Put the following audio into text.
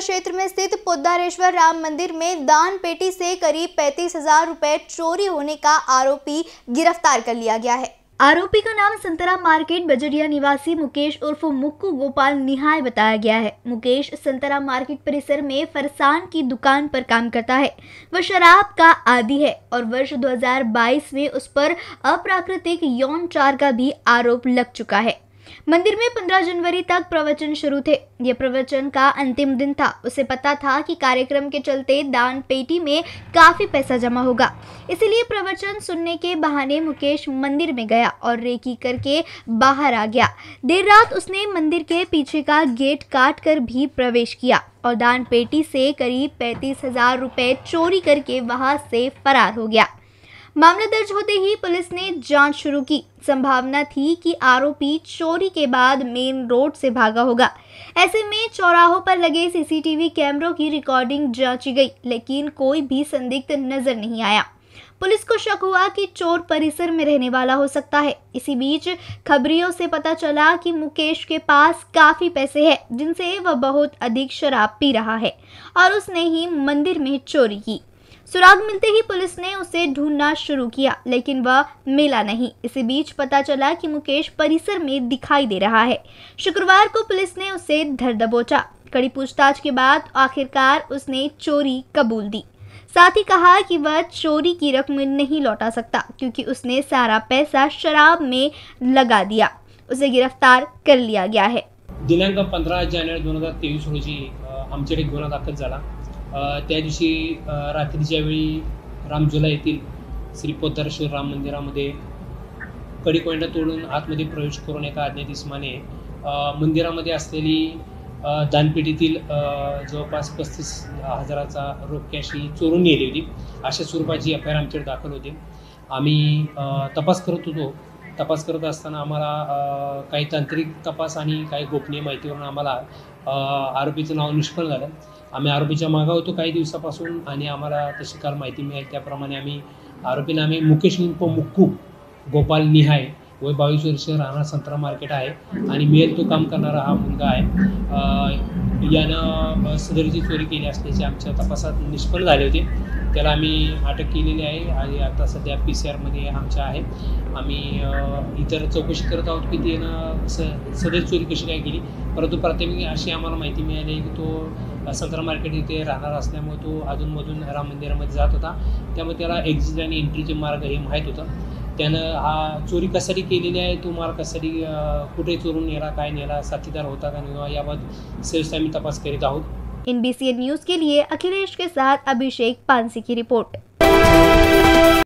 क्षेत्र में स्थित पोदारेश्वर राम मंदिर में दान पेटी से करीब पैंतीस हज़ार रुपए चोरी होने का आरोपी गिरफ़्तार कर लिया गया है। आरोपी का नाम संतरा मार्केट, बजरिया निवासी मुकेश उर्फ़ मुक्कू गोपाल निहाय बताया गया है। मुकेश संतरा मार्केट परिसर में फरसान की दुकान पर काम करता है। वह शराब का आदि है और वर्ष 2022 में उस पर अप्राकृतिक यौन चार का भी आरोप लग चुका है। मंदिर में 15 जनवरी तक प्रवचन शुरू थे। यह प्रवचन का अंतिम दिन था। उसे पता था कि कार्यक्रम के चलते दान पेटी में काफ़ी पैसा जमा होगा। इसलिए प्रवचन सुनने के बहाने मुकेश मंदिर में गया और रेकी करके बाहर आ गया। देर रात उसने मंदिर के पीछे का गेट काट कर भी प्रवेश किया और दान पेटी से करीब पैंतीस हज़ार रुपए चोरी करके वहाँ से फरार हो गया। मामला दर्ज होते ही पुलिस ने जाँच शुरू की। संभावना थी कि आरोपी चोरी के बाद मेन रोड से भागा होगा। ऐसे में चौराहों पर लगे सीसीटीवी कैमरों की रिकॉर्डिंग जांची गई, लेकिन कोई भी संदिग्ध नज़र नहीं आया। पुलिस को शक हुआ कि चोर परिसर में रहने वाला हो सकता है। इसी बीच खबरियों से पता चला कि मुकेश के पास काफ़ी पैसे हैं, जिनसे वह बहुत अधिक शराब पी रहा है, और उसने ही मंदिर में चोरी की। सुराग मिलते ही पुलिस ने उसे ढूंढना शुरू किया, लेकिन वह मिला नहीं। इसी बीच पता चला कि मुकेश परिसर में दिखाई दे रहा है। शुक्रवार को पुलिस ने उसे धर दबोचा। कड़ी पूछताछ के बाद आखिरकार उसने चोरी कबूल दी। साथ ही कहा कि वह चोरी की रकम नहीं लौटा सकता, क्योंकि उसने सारा पैसा शराब में लगा दिया। उसे गिरफ़्तार कर लिया गया है। दिनांक पंधरा जानेवारी दोन हज़ार तेवीस रोजी आमच्याकडे गुन्हा दाखल त्या दिवशी रात्रीच्या वेळी रामझुला येथील श्री पोतारेश्वर राम मंदिरामध्ये कडीकोंडा तोडून आतमध्ये प्रवेश करून एका अज्ञात इसमाने मंदिरामध्ये असलेली दानपेटीतील जवळपास पस्तीस हजाराचा रोख चोरून नेली होती. अशा स्वरूपाची एफ आय आर आमच्याकडे दाखल होते. आम्ही तपास करत होतो. तपास करत असताना आम्हाला काही तांत्रिक तपास आणि काही गोपनीय माहितीवरून आम्हाला आरोपीचं नाव निष्फळ झालं. आम्ही आरोपीच्या मागा होतो काही दिवसापासून आणि आम्हाला तशी काल माहिती मिळाली. त्याप्रमाणे आम्ही आरोपीला आम्ही मुकेश उर्फ मुक्कू गोपाल निहाय वय बावीस वर्ष राहणार संत्रा मार्केट आहे. आणि मेल तो काम करणारा हा मुलगा आहे. यानं सदरीची चोरी केली असल्याचे आमच्या तपासात निष्फळ झाले होते. त्याला आम्ही अटक केलेली आहे. आणि आता सध्या पी सी आरमध्ये आमच्या आहे. आम्ही इतर चौकशी करत आहोत की त्यानं स सदर चोरी कशी काय केली. परंतु प्राथमिक अशी आम्हाला माहिती मिळाली की तो संत्रा मार्केट इथे राहणार असल्यामुळे तो अधूनमधून राम मंदिरामध्ये जात होता. त्यामुळे त्याला एक्झिट आणि एंट्रीचे मार्ग हे माहीत होतं. त्यानं हा चोरी कसरी केलेली आहे तो माल कशासाठी कुठे चोरून नेला, काय नेला, साथीदार होता का नाही याबाबत सविस्तर आम्ही तपास करीत आहोत. बी न्यूज़ के लिए अखिलेश के साथ अभिषेक पानसी की रिपोर्ट.